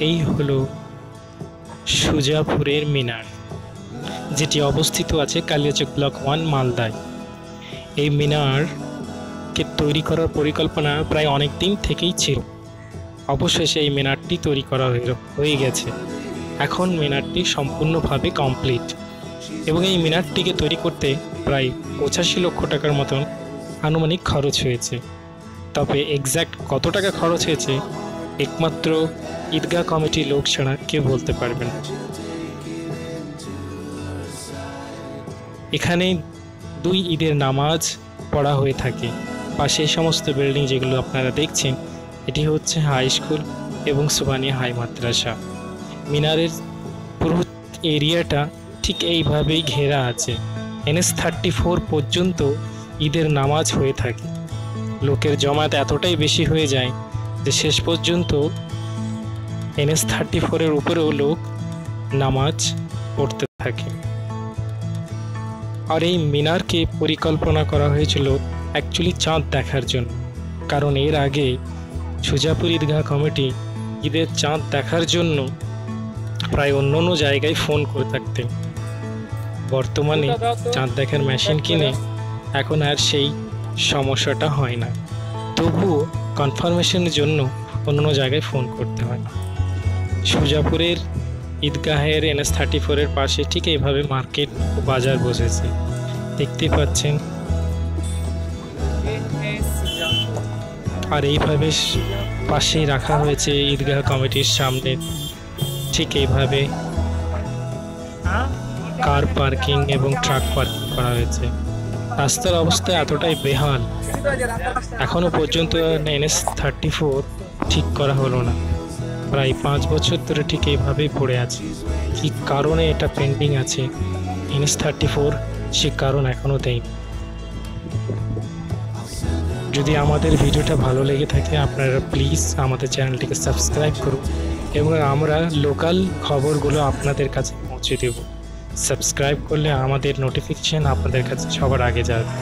এই হলো সুজাপুরের মিনার, যেটি অবস্থিত আছে কালিয়াচক ব্লক ওয়ান, মালদায়। এই মিনারকে তৈরি করার পরিকল্পনা প্রায় অনেক দিন থেকেই ছিল। অবশেষে এই মিনারটি তৈরি করা হয়ে- গেছে। এখন মিনারটি সম্পূর্ণভাবে কমপ্লিট এবং এই মিনারটিকে তৈরি করতে প্রায় পঁচাশি লক্ষ টাকার মতন আনুমানিক খরচ হয়েছে। তবে এক্স্যাক্ট কত টাকা খরচ হয়েছে একমাত্র ঈদগাহ কমিটির লোক ছাড়া কেউ বলতে পারবে না। এখানে দুই ঈদের নামাজ পড়া হয়ে থাকে। পাশে সমস্ত বিল্ডিং যেগুলো আপনারা দেখছেন, এটি হচ্ছে হাই স্কুল এবং সুবানিয়া হাই মাদ্রাসা। মিনারের পুরো এরিয়াটা ঠিক এইভাবেই ঘেরা আছে। এনএস থার্টি ফোর পর্যন্ত ঈদের নামাজ হয়ে থাকে। লোকের জমায়েত এতটাই বেশি হয়ে যায় যে শেষ পর্যন্ত এনএস থার্টি ফোরের উপরেও লোক নামাজ পড়তে থাকে। আর এই মিনারকে পরিকল্পনা করা হয়েছিল অ্যাকচুয়ালি চাঁদ দেখার জন্য। কারণ এর আগে সুজাপুর ঈদগাহ কমিটি ঈদের চাঁদ দেখার জন্য প্রায় অন্য অন্য জায়গায় ফোন করে থাকতেন। বর্তমানে চাঁদ দেখার মেশিন কিনে এখন আর সেই সমস্যাটা হয় না। তবুও কনফার্মেশনের জন্য অন্য জায়গায় ফোন করতে হয়। সুজাপুরের ঈদগাহের এনএস থার্টি ফোরের পাশে ঠিক এইভাবে মার্কেট ও বাজার বসেছে। দেখতে পাচ্ছেন। আর এইভাবে পাশেই রাখা হয়েছে ঈদগাহ কমিটির সামনে। ঠিক এইভাবে কার পার্কিং এবং ট্রাক পার্কিং করা হয়েছে। রাস্তার অবস্থা এতটাই বেহাল। এখনও পর্যন্ত এনএস থার্টি ফোর ঠিক করা হলো না। প্রায় পাঁচ বছর ধরে ঠিক এইভাবেই পড়ে আছে। কী কারণে এটা পেন্ডিং আছে? এনএস থার্টি ফোর সে কারণ এখনও দেয়নি। যদি আমাদের ভিডিওটা ভালো লেগে থাকে, আপনারা প্লিজ আমাদের চ্যানেলটিকে সাবস্ক্রাইব করুন এবং আমরা লোকাল খবরগুলো আপনাদের কাছে পৌঁছে দেব। সাবস্ক্রাইব করলে আমাদের নোটিফিকেশন আপনাদের কাছে সবার আগে যাবে।